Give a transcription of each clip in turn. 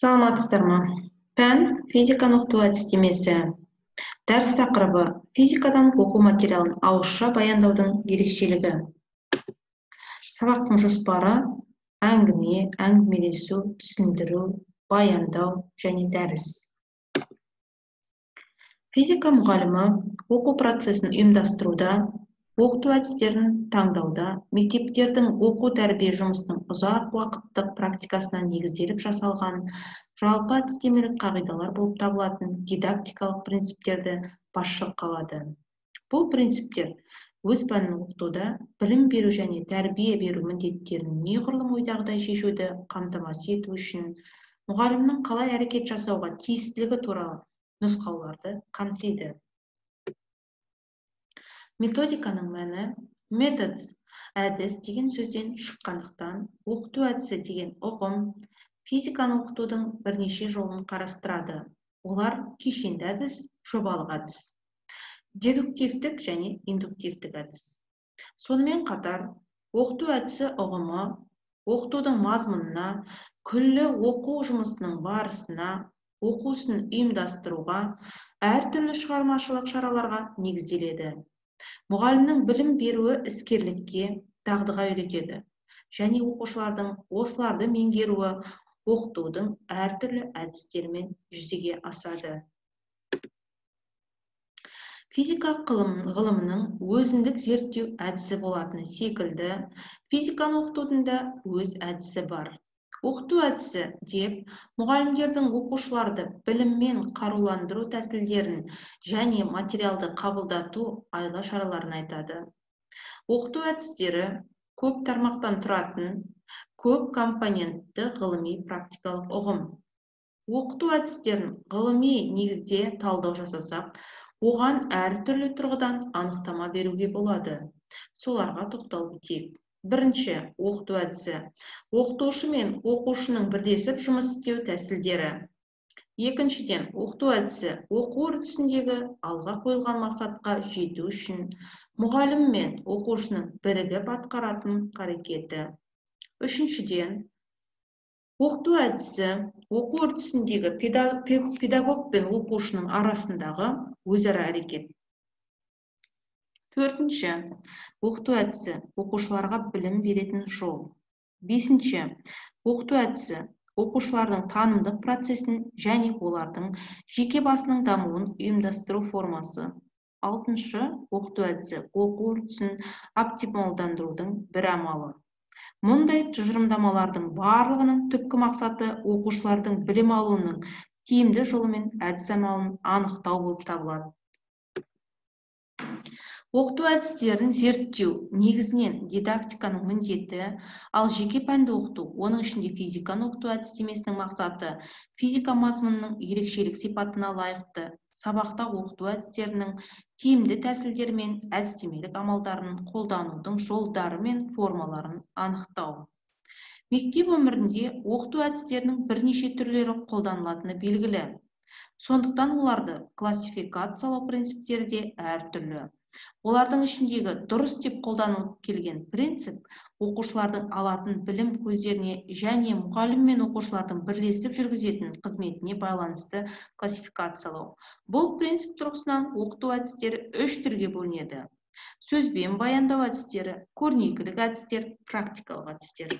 саламатсыздарбы пән физиканы окутуу адистемеси дарс такырыбы физикадан окуу материалын ауызша баяндаудың ерекшелігі. Сабақтың жоспары әңгіме әңгімелесу түсіндіру баяндау және дәріс. Физика мұғалімі оқу процесін ұйымдастыруда оқыту әдістерін таңдауда мектептердің оқу тәрбие жұмысының ұзақ уақыттық практикасына негізделіп жасалған жалпы әдістемелік қағидалар болып табылатын дидактикалық принциптерді басшылыққа алады бұл принциптер өз пәнін оқытуда білім беру және тәрбие беру міндеттерін неғұрлым ойдағыдай шешуді қамтамасыз ету үшін мұғалімнің қалай әрекет жасауға тиістілігі туралы нұсқауларды қамтиды. Методиканың мәні метод әдіс деген сөзден шыққандықтан оқыту әдісі деген ұғым физиканы оқытудың бірнеше жолын қарастырады. Олар кешенді әдіс жобалық әдіс дедуктивтік және индуктивтік әдіс. Сонымен қатар оқыту әдісі ұғымы оқытудың мазмұнына күллі оқу жұмысының барысына оқу ісін ұйымдастыруға әртүрлі шығармашылық шараларға негізделеді. Мұғалімнің білім беруі іскерлікке дағдыға үйретеді. Және оқушылардың осыларды меңгеруі оқытудың әртүрлі әдістерімен жүзеге асады. Физика ғылымының өзіндік зерттеу әдісі болатыны секілді физиканы оқытудың да өз әдісі бар. Оқыту әдісі деп мұғалімдердің оқушыларды біліммен қаруландыру тәсілдерін және материалды қабылдату айла шараларын айтады. Оқыту әдістері көп тармақтан тұратын көп компонентті ғылыми практикалық ұғым. Оқыту әдістерін ғылыми негізде талдау жасасақ оған әртүрлі тұрғыдан анықтама беруге болады. Соларға тоқталып өтейік бірінші оқыту әдісі. Оқытушы мен оқушының бірлесіп жұмыс істеу тәсілдері. Екіншіден оқыту әдісі оқу үрдісіндегі алға қойылған мақсатқа жету үшін мұғалім мен оқушының бірігіп атқаратын қарекеті. Үшіншіден оқыту әдісі оқу үрдісіндегі педагог пен оқушының арасындағы өзара әрекет. Төртінші оқыту әдісі оқушыларға білім беретін жол. Бесінші оқыту әдісі оқушылардың танымдық процесін және олардың жеке басының дамуын ұйымдастыру формасы. Алтыншы оқыту әдісі оқу үрдісін оптималдандырудың бір амалы. Мұндай тұжырымдамалардың барлығының түпкі мақсаты оқушылардың білім алуының тиімді жолы мен әдіс амалын анықтау болып табылады. Оқыту әдістерін зерттеу негізінен дидактиканың міндеті ал жеке пәнді оқыту оның ішінде физиканы оқыту әдістемесінің мақсаты физика мазмұнының ерекшелік сипатына лайықты сабақта оқыту әдістерінің тиімді тәсілдері мен әдістемелік амалдарын қолданудың жолдары мен формаларын анықтау. Мектеп өмірінде оқыту әдістерінің бірнеше түрлері қолданылатыны белгілі. Сондықтан оларды классификациялау принциптері де әртүрлі. Олардың ішіндегі дұрыс деп қолданылып келген принцип оқушылардың алатын білім көздеріне және мұғалім мен оқушылардың бірлесіп жүргізетін қызметіне байланысты классификациялау. Бұл принцип тұрғысынан оқыту әдістері үш түрге бөлінеді. Сөзбен баяндау әдістері көрнекілік әдістер практикалық әдістер.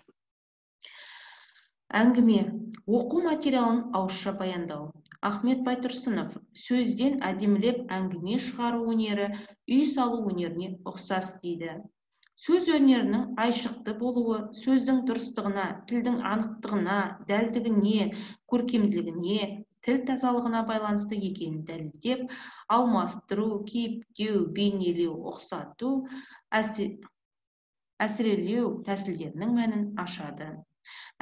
Әңгіме. Оқу материалын ауызша баяндау. Ахмет байтұрсынов сөзден әдемілеп әңгіме шығару өнері үй салу өнеріне ұқсас дейді. Сөз өнерінің айшықты болуы сөздің дұрыстығына тілдің анықтығына дәлдігіне көркемділігіне тіл тазалығына байланысты екенін дәлелдеп алмастыру кейіптеу бейнелеу ұқсату әсірелеу тәсілдерінің мәнін ашады.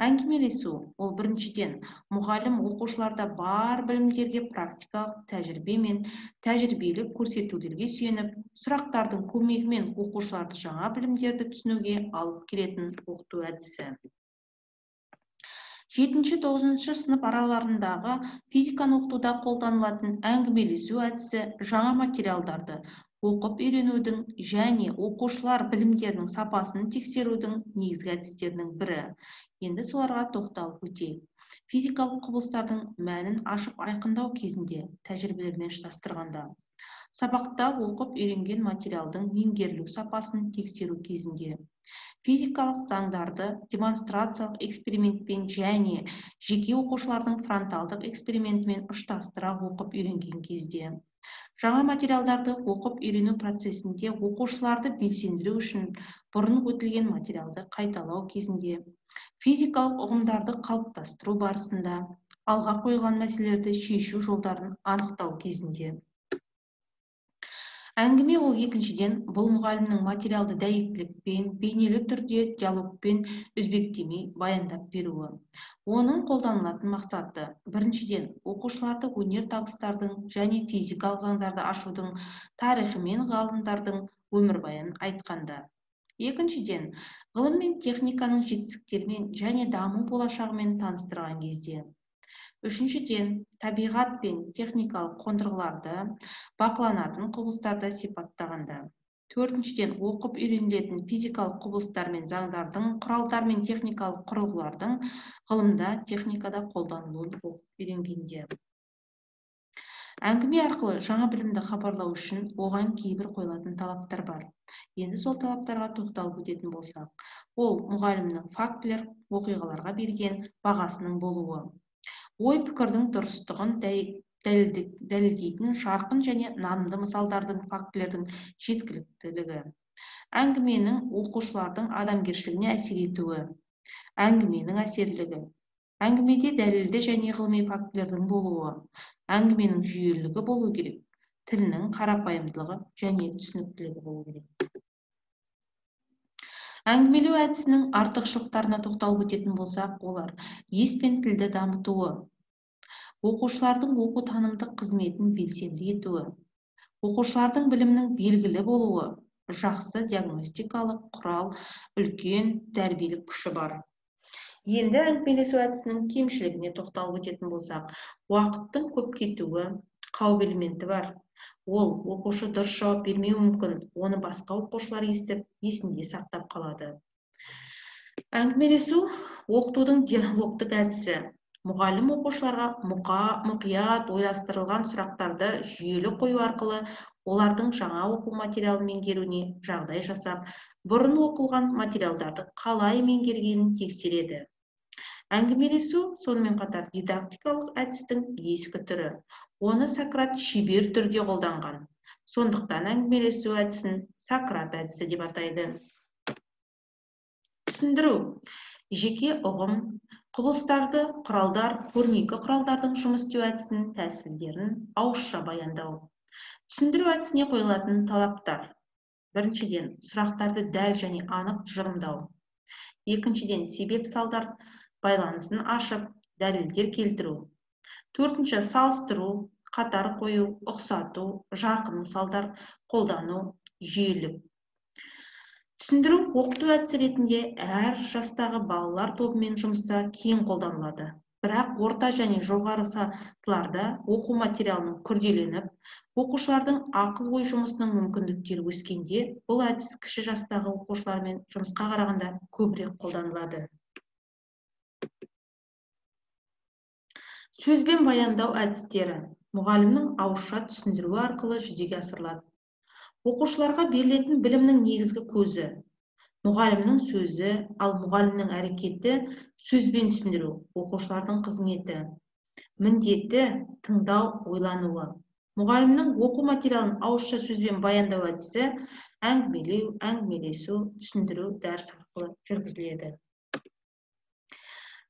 Әңгімелесу. Ол біріншіден мұғалім оқушыларда бар білімдерге практикалық тәжірибе мен тәжірибелік көрсетулерге сүйеніп сұрақтардың көмегімен оқушыларды жаңа білімдерді түсінуге алып келетін оқыту әдісі. Жетінші тоғызыншы сынып араларындағы физиканы оқытуда қолданылатын әңгімелесу әдісі жаңа материалдарды оқып үйренудің және оқушылар білімдерінің сапасын тексерудің негізгі әдістерінің бірі. Енді соларға тоқталып өтейік. Физикалық құбылыстардың мәнін ашып айқындау кезінде тәжірибелермен ұштастырғанда сабақта оқып үйренген материалдың меңгерілу сапасын тексеру кезінде физикалық заңдарды демонстрациялық экспериментпен және жеке оқушылардың фронталдық экспериментімен ұштастыра оқып үйренген кезде жаңа материалдарды оқып үйрену процесінде оқушыларды белсендіру үшін бұрын өтілген материалды қайталау кезінде физикалық ұғымдарды қалыптастыру барысында алға қойылған мәселелерді шешу жолдарын анықтау кезінде әңгіме ол екіншіден бұл мұғалімнің материалды дәйектілікпен бейнелі түрде диалогпен үзбектемей баяндап беруі. Оның қолданылатын мақсаты біріншіден оқушыларды өнер табыстардың және физикалық заңдарды ашудың тарихы мен ғалымдардың өмірбаянын айтқанда. Екіншіден ғылым мен техниканың жетістіктерімен және даму болашағымен таныстырған кезде үшіншіден табиғат пен техникалық қондырғыларды бақыланатын құбылыстарды сипаттағанда. Төртіншіден оқып үйренілетін физикалық құбылыстар мен заңдардың құралдар мен техникалық құрылғылардың ғылымда техникада қолданылуын оқып үйренгенде. Әңгіме арқылы жаңа білімді хабарлау үшін оған кейбір қойылатын талаптар бар. Енді сол талаптарға тоқталып өтетін болсақ ол мұғалімнің фактілер оқиғаларға берген бағасының болуы. Ой пікірдің дұрыстығын дәлелдейтін жарқын және нанымды мысалдардың фактілердің жеткіліктілігі. Әңгіменің оқушылардың адамгершілігіне әсер етуі. Әңгіменің әсерлігі. Әңгімеде дәлелді және ғылыми фактілердің болуы. Әңгіменің жүйелілігі болу керек. Тілінің қарапайымдылығы және түсініктілігі болу керек. Әңгімелеу әдісінің артықшылықтарына тоқталып өтетін болсақ олар ес пен тілді дамытуы оқушылардың оқу танымдық қызметін белсенді етуі оқушылардың білімінің белгілі болуы жақсы диагностикалық құрал үлкен тәрбиелік күші бар. Енді әңгімелесу әдісінің кемшілігіне тоқталып өтетін болсақ уақыттың көп кетуі қауіп элементі бар. Ол оқушы дұрыс жауап бермеуі мүмкін оны басқа оқушылар естіп есінде сақтап қалады. Әңгімелесу оқытудың диалогтық әдісі. Мұғалім оқушыларға мұқа мұқият ойластырылған сұрақтарды жүйелі қою арқылы олардың жаңа оқу материалын меңгеруіне жағдай жасап бұрын оқылған материалдарды қалай меңгергенін тексереді. Әңгімелесу сонымен қатар дидактикалық әдістің ескі түрі. Оны сократ шебер түрде қолданған. Сондықтан әңгімелесу әдісін сократ әдісі деп атайды. Түсіндіру. Жеке ұғым құбылыстарды құралдар көрнекі құралдардың жұмыс істеу әдісінің тәсілдерін ауызша баяндау. Түсіндіру әдісіне қойылатын талаптар. Біріншіден сұрақтарды дәл және анық тұжырымдау. Екіншіден себеп салдар. Байланысын ашып дәлелдер келтіру. Төртінші салыстыру қатар қою ұқсату жарқын мысалдар қолдану жүйелік. Түсіндіру оқыту әдісі ретінде әр жастағы балалар тобымен жұмыста кең қолданылады. Бірақ орта және жоғары сатыларда оқу материалының күрделеніп оқушылардың ақыл ой жұмысының мүмкіндіктері өскенде бұл әдіс кіші жастағы оқушылармен жұмысқа қарағанда көбірек қолданылады. Сөзбен баяндау әдістері мұғалімнің ауызша түсіндіруі арқылы жүзеге асырылады. Оқушыларға берілетін білімнің негізгі көзі мұғалімнің сөзі ал мұғалімнің әрекеті сөзбен түсіндіру оқушылардың қызметі міндеті тыңдау ойлануы. Мұғалімнің оқу материалын ауызша сөзбен баяндау әдісі әңгімелеу әңгімелесу түсіндіру дәріс арқылы жүргізіледі.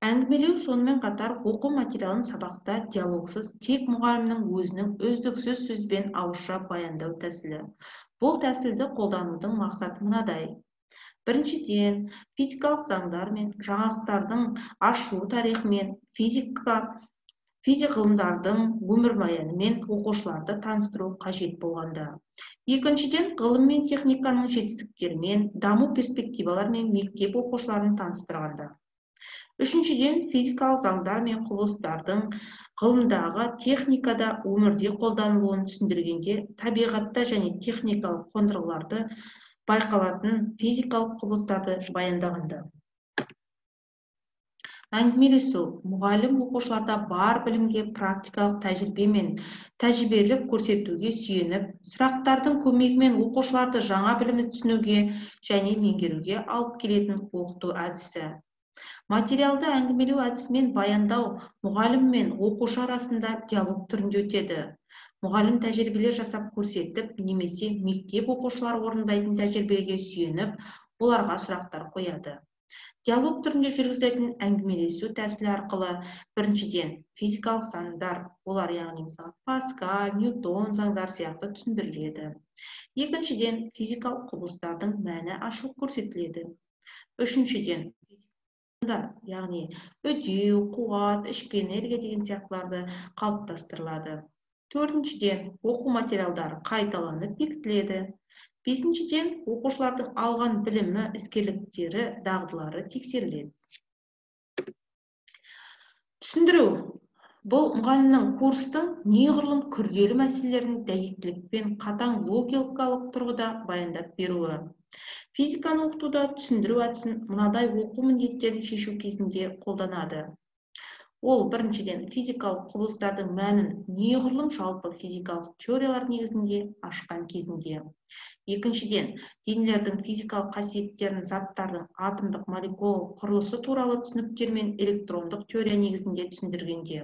Әңгімелеу сонымен қатар оқу материалын сабақта диалогсыз тек мұғалімнің өзінің үздіксіз сөзбен ауызша баяндау тәсілі. Бұл тәсілді қолданудың мақсаты мынадай. Біріншіден физикалық заңдар мен жаңалықтардың ашылу тарихымен физика физик ғылымдардың өмірбаянымен оқушыларды таныстыру қажет болғанда. Екіншіден ғылым мен техниканың жетістіктерімен даму перспективаларымен мектеп оқушыларын таныстырғанда. Үшіншіден физикалық заңдар мен құбылыстардың ғылымдағы техникада өмірде қолданылуын түсіндіргенде табиғатта және техникалық қондырғыларды байқалатын физикалық құбылыстарды баяндағанда. Әңгімелесу. Мұғалім оқушыларда бар білімге практикалық тәжірибе мен тәжірибелік көрсетуге сүйеніп сұрақтардың көмегімен оқушыларды жаңа білімді түсінуге және меңгеруге алып келетін оқыту әдісі. Материалды әңгімелеу әдісімен баяндау мұғалім мен оқушы арасында диалог түрінде өтеді. Мұғалім тәжірибелер жасап көрсетіп немесе мектеп оқушылары орындайтын тәжірибеге сүйеніп оларға сұрақтар қояды. Диалог түрінде жүргізілетін әңгімелесу тәсілі арқылы біріншіден физикалық заңдар олар яғни мысалы паскаль ньютон заңдар сияқты түсіндіріледі. Екіншіден физикалық құбылыстардың мәні ашылып көрсетіледі. Үшіншіден яғни үдеу қуат ішкі энергия деген сияқтыларды қалыптастырылады. Төртіншіден оқу материалдары қайталанып бекітіледі. Бесіншіден оқушылардың алған білімі іскерліктері дағдылары тексеріледі. Түсіндіру. Бұл мұғалімнің курстың неғұрлым күрделі мәселелерін дәйектілікпен қатаң логикалық тұрғыда баяндап беруі. Физиканы оқытуда түсіндіру әдісін мынадай оқу міндеттерін шешу кезінде қолданады. Ол біріншіден физикалық құбылыстардың мәнін неғұрлым жалпы физикалық теориялар негізінде ашқан кезінде. Екіншіден денелердің физикалық қасиеттерін заттардың атомдық молекулалық құрылысы туралы түсініктер мен электрондық теория негізінде түсіндіргенде.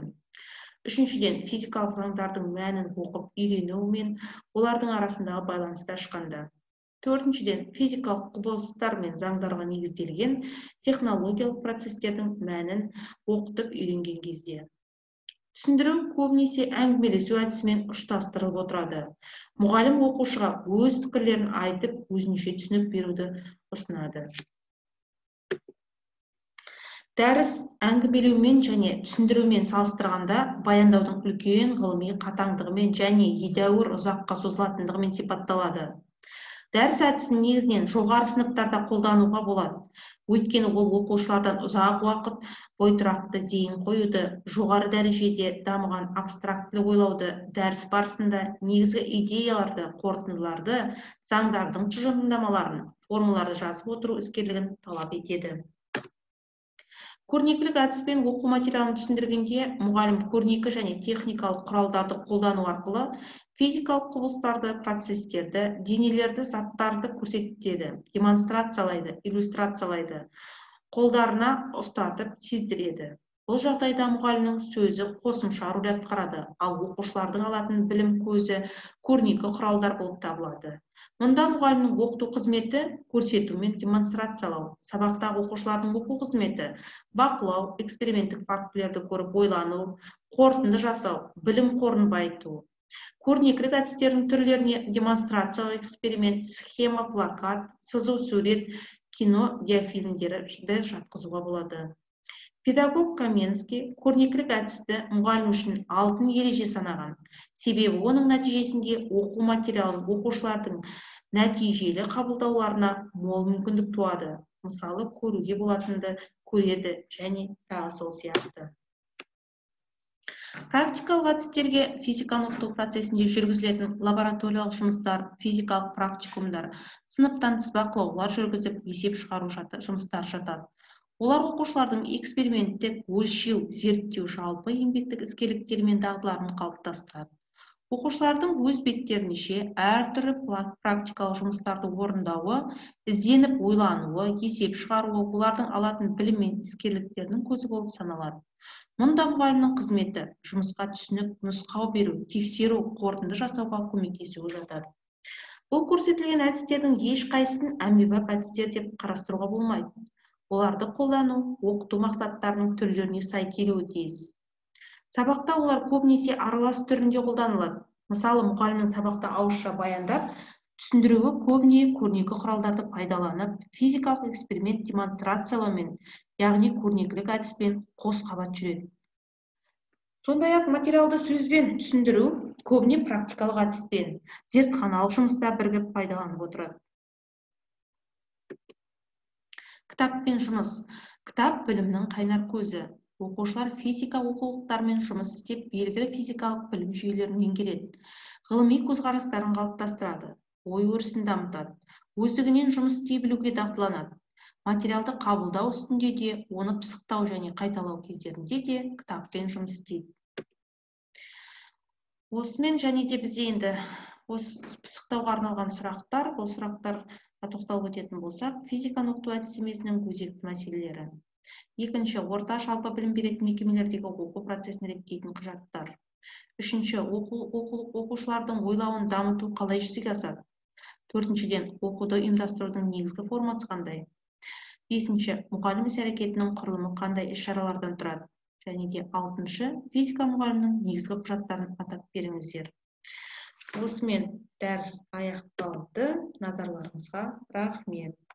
Үшіншіден физикалық заңдардың мәнін оқып үйрену мен олардың арасындағы байланысты ашқанда. Төртіншіден физикалық құбылыстар мен заңдарға негізделген технологиялық процестердің мәнін оқытып үйренген кезде. Түсіндіру көбінесе әңгімелесу әдісімен ұштастырылып отырады. Мұғалім оқушыға өз пікірлерін айтып өзінше түсінік беруді ұсынады. Дәріс әңгімелеумен және түсіндірумен салыстырғанда баяндаудың үлкен ғылыми қатаңдығымен және едәуір ұзаққа созылатындығымен сипатталады. Дәріс әдісін негізінен жоғары сыныптарда қолдануға болады. Өйткені ол оқушылардан ұзақ уақыт бой тұрақты зейін қоюды жоғары дәрежеде дамыған абстрактілі ойлауды дәріс барысында негізгі идеяларды қорытындыларды заңдардың тұжырымдамаларын формулаларды жазып отыру іскерлігін талап етеді. Көрнекілік әдіспен оқу материалын түсіндіргенде мұғалім көрнекі және техникалық құралдарды қолдану арқылы физикалық құбылыстарды процестерді денелерді заттарды көрсетеді демонстрациялайды иллюстрациялайды қолдарына ұстатып сездіреді бұл жағдайда мұғалімнің сөзі қосымша рөл атқарады ал оқушылардың алатын білім көзі көрнекі құралдар болып табылады. Мұнда мұғалімнің оқыту қызметі көрсету мен демонстрациялау сабақтағы оқушылардың оқу қызметі бақылау эксперименттік фактілерді көріп ойлану қорытынды жасау білім қорын байыту көрнекілік әдістердің түрлеріне демонстрациялық эксперимент схема плакат сызу сурет кино диафильмдерді жатқызуға болады. Педагог каменский көрнекілік әдісті мұғалім үшін алтын ереже санаған. Себебі оның нәтижесінде оқу материалын оқушылардың нәтижелі қабылдауларына мол мүмкіндік туады. Мысалы көруге болатынды көреді және тағы сол сияқты. Практикалық әдістерге физиканы оқыту процесінде жүргізілетін лабораториялық жұмыстар физикалық практикумдар сыныптан тыс бақылаулар жүргізіп есеп шығару жұмыстар жатады. Олар оқушылардың эксперименттік өлшеу зерттеу жалпы еңбектік іскерліктері мен дағдыларын қалыптастырады. Оқушылардың өз беттерінше әртүрлі практикалық жұмыстарды орындауы ізденіп ойлануы есеп шығаруы олардың алатын білім мен іскерліктерінің көзі болып саналады. Мұнда мұғалімнің қызметі жұмысқа түсінік нұсқау беру тексеру қорытынды жасауға көмектесуі жатады. Бұл көрсетілген әдістердің ешқайсысын әмбебап әдістер деп қарастыруға болмайды. Оларды қолдану оқыту мақсаттарының түрлеріне сай келуі тиіс. Сабақта олар көбінесе аралас түрінде қолданылады. Мысалы мұғалімнің сабақта ауызша баяндап түсіндіруі көбіне көрнекі құралдарды пайдаланып физикалық эксперимент демонстрациялаумен яғни көрнекілік әдіспен қос қабат жүреді. Сондай ақ материалды сөзбен түсіндіру көбіне практикалық әдіспен зертханалық жұмыста бірігіп пайдаланып отырады. Кітаппен жұмыс. Кітап білімнің қайнар көзі. Оқушылар физика оқулықтармен жұмыс істеп белгілі физикалық білім жүйелерін меңгереді. Ғылыми көзқарастарын қалыптастырады ой өрісін дамытады өздігінен жұмыс істей білуге дағдыланады. Материалды қабылдау үстінде де оны пысықтау және қайталау кездерінде де кітаппен жұмыс істейді. Осымен және де бізде енді осы пысықтауға арналған сұрақтар. Бұл сұрақтарға тоқталып өтетін болсақ физиканы оқыту әдістемесінің өзекті мәселелері. Екінші орта жалпы білім беретін мекемелердегі оқу процесін реттейтін құжаттар. Үшінші оқу, оқу, оқушылардың ойлауын дамыту қалай жүзеге асады? Төртіншіден оқуды ұйымдастырудың негізгі формасы қандай? Бесінші мұғалім іс әрекетінің құрылымы қандай іс шаралардан тұрады? Және де алтыншы физика мұғалімінің негізгі құжаттарын атап беріңіздер. Осымен дәріс аяқталды. Назарларыңызға рахмет.